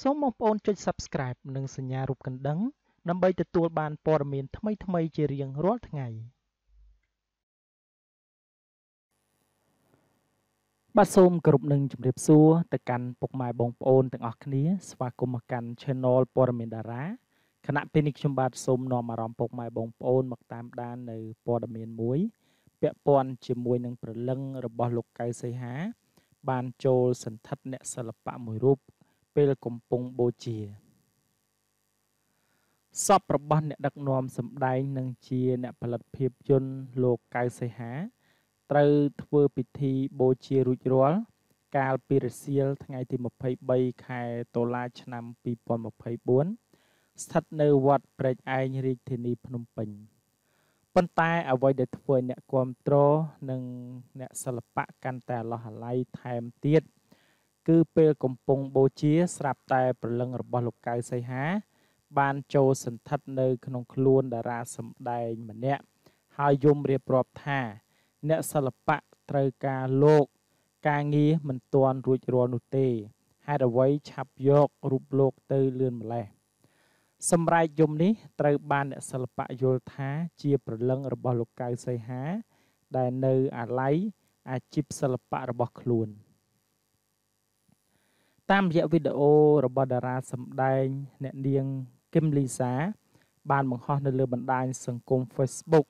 សូមបងប្អូនចុច Subscribe និងសញ្ញារូបកណ្ដឹង ដើម្បីទទួលបានព័ត៌មានថ្មីៗជារៀងរាល់ថ្ងៃបាទសូមគោរពនឹងជម្រាបសួរទៅកាន់ពុកម៉ែបងប្អូនទាំងអស់គ្នា ស្វាគមន៍មកកាន់ Channel ព័ត៌មានតារាគណៈពេលនេះខ្ញុំបាទសូមនាំអារម្មណ៍ពុកម៉ែបងប្អូនមកតាមដាននៅព័ត៌មានមួយពាក់ព័ន្ធជាមួយនឹងព្រលឹងរបស់លោកកៅសីហា បានចូលសន្ធិដ្ឋអ្នកសិល្បៈមួយរូប ពេលកំពុងបូជាសពរបស់អ្នកដឹកនាំសម្ដែងនិងជាអ្នកផលិតភាពយន្តលោកកៅសីហា ត្រូវធ្វើពិធីបូជារួចរាល់កាលពីរសៀលថ្ងៃទី23ខែតុលាឆ្នាំ2024ស្ថិតនៅវត្តព្រែកឯងរាជធានីភ្នំពេញប៉ុន្តែអ្វីដែលធ្វើអ្នកគ្រប់គ្រងនិងអ្នកសិល្បៈកាន់តែអឡោះអាល័យថែមទៀតគឺ ពេលកំពុងបូជាស្រាប់តែព្រលឹងរបស់លោកកៅសីហា បានចូលសន្ធិដ្ឋនៅ ក្នុងខ្លួនតារាសម្ដែងម្នាក់ហើយយំរៀបរាប់ថា អ្នកសិល្បៈត្រូវការលោក ការងារមិនទាន់រួចរាល់នោះទេហេតុអ្វីឆាប់យករូបលោកទៅលឿនម្លេះសម្រែកយំនេះត្រូវបានអ្នកសិល្បៈយល់ថាជាព្រលឹងរបស់លោកកៅសីហា ដែលនៅអាឡ័យអាជីពសិល្បៈរបស់ខ្លួន។ តាមរយៈវីដេអូរបស់តារាសម្ដែងអ្នកនាងគឹមលីសា បានបង្ហោះនៅលើបណ្ដាញសង្គម Facebook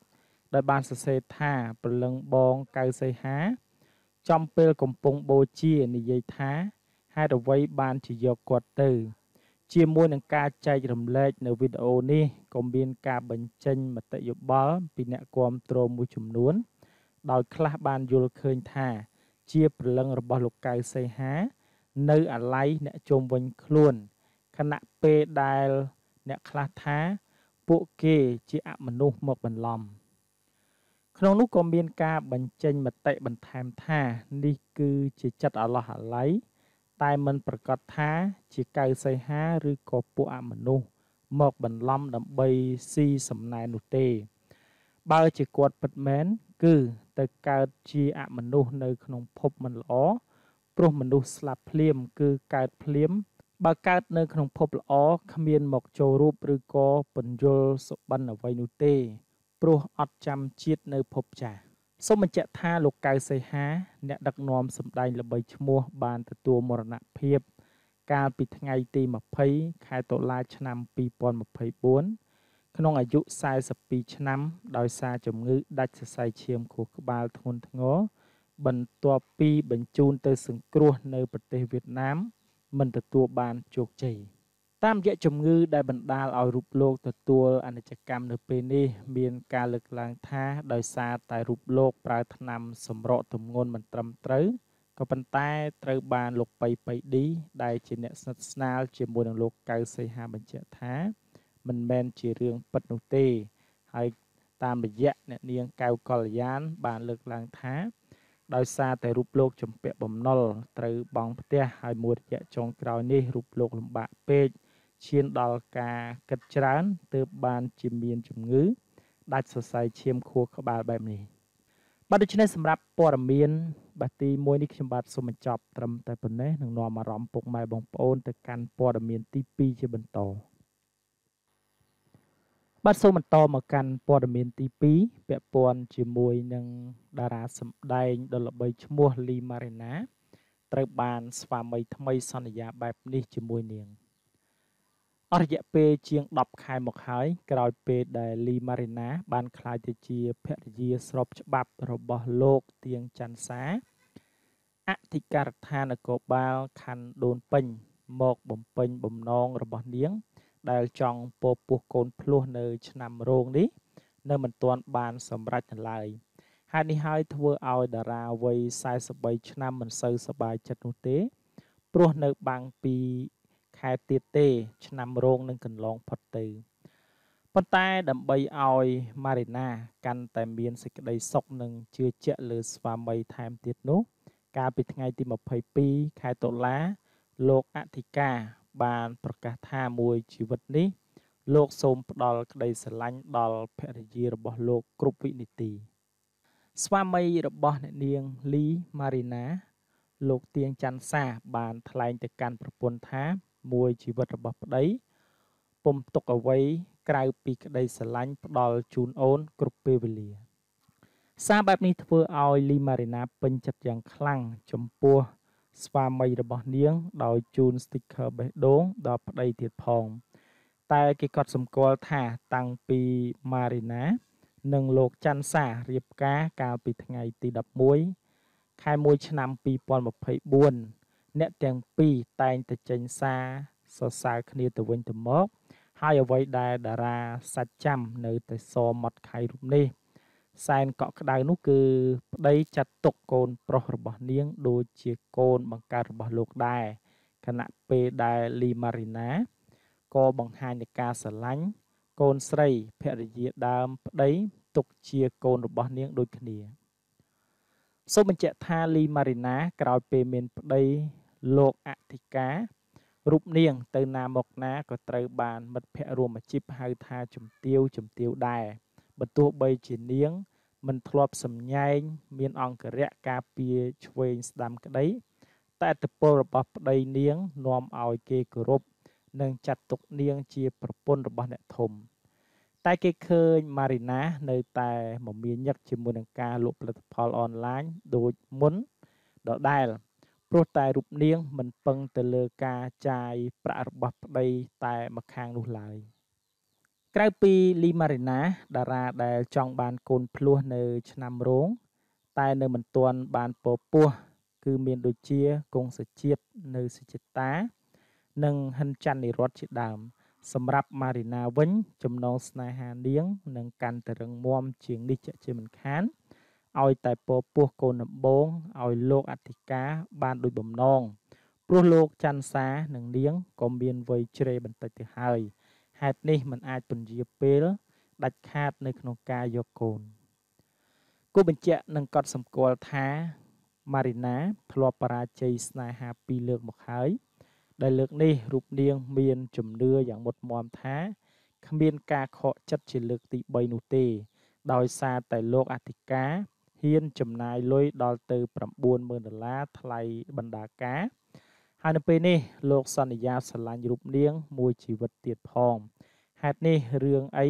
ដោយបានសរសេរថាព្រលឹងបងកៅសីហាចំពេលកំពុងបូជានិយាយថាហេតុអ្វីបានជាយកគាត់ទៅ ជាមួយនឹងការចែករំលែកនៅវីដេអូនេះក៏មានការបញ្ចេញមតិយោបល់ពីអ្នកគាំទ្រមួយចំនួន ដោយខ្លះបានយល់ឃើញថា ជាព្រលឹងរបស់លោកកៅសីហា នៅអាឡ័យអ្នកជុំវិញខ្លួនខណៈពេលដែលអ្នកខ្លះថាពួកគេជាអមនុស្សមកបន្លំក្នុងនោះក៏មានការបញ្ចេញមតិបន្ថែមថានេះគឺជាចិត្តអាឡោះអាឡ័យតែមិនប្រកាសថាជាកៅសីហាឬក៏ពួកអមនុស្សមកបន្លំដើម្បីស៊ីសំណែននោះទេ បើជាគាត់ពិតមែនគឺទៅកើតជាអមនុស្សនៅក្នុងភពមិនល្អ ព្រោះមនុស្សស្លាប់ភ្លាមគឺកើតភ្លាម បើកើតនៅក្នុងភពល្អគ្មានមកចូលរូបឬក៏ពន្យល់សុបិនអ្វីនោះទេ ព្រោះអត់ចាំជាតិនៅភពចាស់សូមបញ្ជាក់ថាលោកកៅសីហា អ្នកដឹកនាំសម្ដែងល្បីឈ្មោះបានទទួលមរណភាព កាលពីថ្ងៃទី20ខែតុលាឆ្នាំ2024ក្នុងអាយុ42ឆ្នាំ ដោយសារជំងឺដាច់សរសៃឈាមខួរក្បាលធ្ងន់ធ្ងរ បន្ទាប់ពីបញ្ជូនទៅសង្គ្រោះនៅប្រទេសវៀតណាមមិនទទួលបានជោគជ័យតាមរយៈជំងឺដែលបណ្ដាលឲ្យរូបលោកទទួលអនិច្ចកម្មនៅពេលនេះមានការលើកឡើងថាដោយសារតែរូបលោកប្រើថ្នាំសម្រកទម្ងន់មិនត្រឹមត្រូវក៏ប៉ុន្តែត្រូវបានលោកបៃបៃឌីដែលជាអ្នកស្និទ្ធស្នាលជាមួយនឹងលោកកៅសីហាបញ្ជាក់ថា មិនមែនជារឿងពិតនោះទេ ហើយតាមរយៈអ្នកនាងកៅកល្យានបានលើកឡើងថា ដោយសារតែរូបលោកចំពាក់បំណុលត្រូវបង់ផ្ទះហើយមួយរយៈចុងក្រោយនេះរូបលោកលំបាកពេកឈានដល់ការគិតច្រើនទើបបានជាមានជំងឺ ដាច់សរសៃឈាមខួរក្បាលបែបនេះបាទដូច្នេះសម្រាប់ព័ត៌មានបាទទី1នេះខ្ញុំបាទសូមបញ្ចប់ត្រឹមតែប៉ុណ្ណេះនឹងនាំអារម្មណ៍ពុកម៉ែបងប្អូនទៅកាន់ព័ត៌មានទី2ជាបន្ត បាទសូមបន្តមកកាន់ព័ត៌មានទី2ពាក់ព័ន្ធជាមួយនឹងតារាសម្ដែងដ៏ល្បីឈ្មោះលីម៉ារីណាត្រូវបានស្វាមីថ្មីសន្យាបែបនេះជាមួយនាងអស់រយៈពេលជាង10ខែមកហើយក្រោយពេលដែលលីម៉ារីណាបានក្លាយទៅជាភរិយាស្របច្បាប់របស់លោកទៀងច័ន្ទសាអធិការដ្ឋាននគរបាលខណ្ឌដូនពេញមកបំពេញបំណងរបស់នាង ដែលចង់ពពោះកូនភ្លោះនៅ ឆ្នាំរោងនេះ នៅមិនទាន់បានសម្រេចនៅឡើយហេតុនេះហើយធ្វើឲ្យតារាវ័យ43ឆ្នាំមិនសូវសប្បាយចិត្តនោះទេ ព្រោះនៅបាំងពីខែទៀតទេ ឆ្នាំរោងនឹងកន្លងផុតទៅប៉ុន្តែដើម្បីឲ្យម៉ារីណាកាន់តែមានសេចក្តីសុខនិងជឿជាក់លើស្វាមីថែមទៀតនោះ កាលពីថ្ងៃទី22ខែតុលា លោកអធិការ បានប្រកាសថាមួយជីវិតនេះ លោកសូមផ្ដល់ក្តីស្រឡាញ់ដល់ភរិយារបស់លោកគ្រប់វិនាទី ស្វាមីរបស់អ្នកនាងលីម៉ារីណា លោកទៀងច័ន្ទសាបានថ្លែងទៅកាន់ប្រពន្ធថា មួយជីវិតរបស់ប្តីពុំទុកអ្វីក្រៅពីក្តីស្រឡាញ់ផ្ដល់ជូនអូនគ្រប់ពេលវេលាសារបែបនេះធ្វើឲ្យលីម៉ារីណាពេញចិត្តយ៉ាងខ្លាំងចំពោះ ស្វាមីរបស់នាង ដោយជូន sticker បេះដូងដល់ប្តីទៀតផង តែគេក៏សម្គាល់ថាតាំងពីម៉ារីណា និងលោកច័ន្ទសារៀបការកាលពីថ្ងៃទី11ខែ1ឆ្នាំ2024អ្នកទាំងពីរតែងតែចេញសារសរសើរគ្នាទៅវិញទៅមក ហើយអ្វីដែលតារាសាច់ចាំនៅតែសមាត់ខៃរូបនេះ សែនកក់ក្ដៅនោះគឺប្តីចាត់ទុកកូនប្រុសរបស់នាង ដូចជាកូនបង្កើតរបស់លោកដែរខណៈពេលដែលលីម៉ារីណាក៏បង្ហាញនៃការស្រឡាញ់កូនស្រីភរិយាដើមប្តីទុកជាកូនរបស់នាងដូចគ្នាសូមបញ្ជាក់ថាលីម៉ារីណាក្រោយពេលមានប្តីលោកអធិការរូបនាងទៅណាមកណាក៏ត្រូវបានមិត្តភ័ក្តិរួមអាជីពហៅថាជំទាវជំទាវដែរ បើទោះបីជានាង មិនធ្លាប់សម្ញែង មានអង្គរៈការពារឆ្វេងស្ដាំក្តី តែអត្តពលរបស់ប្តីនាងនាំឲ្យគេគោរពនិងចាត់ទុកនាងជាប្រពន្ធរបស់អ្នកធំ តែគេឃើញម៉ារីណានៅតែមមាញឹកជាមួយនឹងការលក់ផលិតផលអនឡាញដូចមុនដដែលព្រោះតែរូបនាងមិនពឹងទៅលើការចាយប្រាក់របស់ប្តីតែម្ខាងនោះឡើយ ក្រៅពីលីម៉ារីណាតារាដែលចង់បានកូនភ្លោះនៅឆ្នាំរោងតែនៅមិនទាន់បានពពោះគឺមានដូចជាកុងសជាតិនៅសុចិតា និងហិនច័ន្ទនិរតជាដើម សម្រាប់ម៉ារីណាវិញ ចំណងស្នេហានាងនឹងកាន់តែរឹងមាំជាងនេះជាក់ជាមិនខានឲ្យតែពពោះកូនដំបងឲ្យលោកអធិការបានដូចបំណងព្រោះលោកច័ន្ទសានិងនាងក៏មានវ័យជ្រេបន្តិចទៅហើយ ហេតុនេះมันអាចពន្យាពេលដាច់ខាតនៅក្នុងការយកកូនគូបញ្ជាក់នឹងកត់សម្គាល់ថាម៉ារីណាធ្លាប់បរាជ័យស្នេហាពីរលើកមកហើយដែលលើកនេះរូបនាងមានជំនឿយ៉ាងមុតមមថាគ្មានការខកចិត្តជាលើកទី3នោះទេ ដោយសារតែលោកអធិការហ៊ានចំណាយលុយដល់ទៅ90000ដុល្លារថ្លៃបណ្ដាការ ហើយនៅពេលនេះលោកសន្យាស្រឡាញ់រូបនាង មួយជីវិតទៀតផងហេតុនេះរឿងអី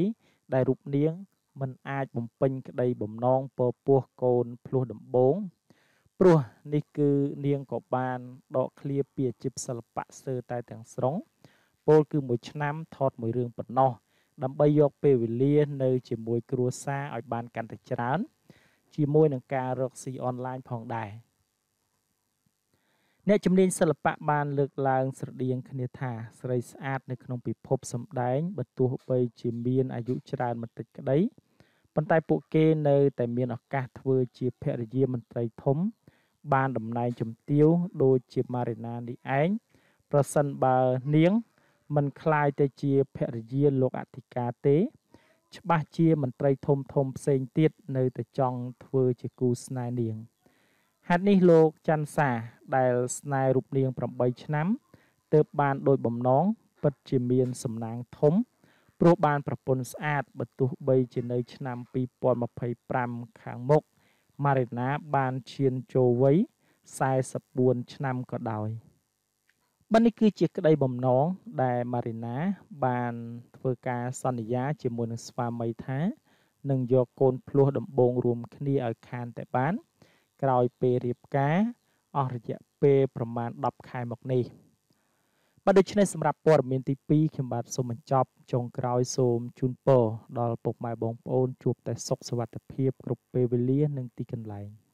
ដែលរូបនាងមិនអាចបំពេញក្តីបំណងពពោះកូនភ្លោះដំបងព្រោះនេះគឺនាងក៏បានដកឃ្លាពីអាជីពសិល្បៈស្ទើរតែទាំងស្រុងពលគឺមួយឆ្នាំថតមួយរឿងប៉ុណ្ណោះដើម្បីយកពេលវេលានៅជាមួយគ្រួសារឲ្យបានកាន់តែច្រើន ជាមួយនឹងការរកស៊ីអនឡាញផងដែរ អ្នកជំនាញសិល្បៈបានលើកឡើងស្រដៀងគ្នាថាស្រីស្អាតនៅក្នុងពិភពសម្ដែងបើទោះបីជាមានអាយុច្រើនបន្តិចក្តីប៉ុន្តែពួកគេនៅតែមានឱកាសធ្វើជាភរិយាមន្ត្រីធំ បានតំណែងជំទាវដូចជាម៉ារីណានេះឯងប្រសិនបើនាងមិនคล้ายទៅជាភរិយាលោកអធិការទេច្បាស់ជាមន្ត្រីធំធំផ្សេងទៀតនៅតែចង់ធ្វើជាគូស្នេហ៍នាង ហេតុនេះលោកច័ន្ទសាដែលស្នេហ៍រូបនាង8ឆ្នាំទើបបានដោយបំណងពិតជាមានសំណាងធំព្រោះបានប្រពន្ធស្អាតបើទោះបីជានៅឆ្នាំ2025ខាងមុខម៉ារីណាបានឈានចូលវ័យ44ឆ្នាំក៏ដោយ។បាទនេះគឺជាក្តីបំណងដែលម៉ារីណាបានធ្វើការសន្យាជាមួយនឹងស្វាមីថានឹងយកកូនភ្លោះដំបងរួមគ្នាឲ្យខានតែបាន ក្រោយពេលរៀបការអស់រយៈពេលប្រមាណ10ខែមកនេះបាទដូច្នេះសម្រាប់ព័ត៌មានទី2ខ្ញុំបាទសូមបញ្ចប់ចុងក្រោយសូមជូនពរដល់ពុកម៉ែបងប្អូនជួបតែសុខសុវត្ថិភាពគ្រប់ពេលវេលានិងទីកន្លែង។